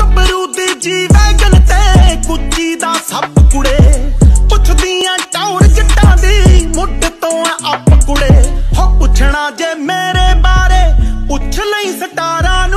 ਚੁੱਬਰੂ ਦੀ G wagon ਤੇ ਕੁੱਤੀ ਦਾ ਸੱਪ ਕੁੜੇ। ਪੁੱਛਦੀਆਂ ਟੌਰ ਜੱਟਾਂ ਦੀ ਮੁੱਢ ਤੋਂ ਆਪ ਕੁੜੇ। ਹੋ ਪੁੱਛਣਾ ਜੇ ਮੇਰੇ ਬਾਰੇ ਪੁੱਛ ਲਈ ਸਟਾਰਾਂ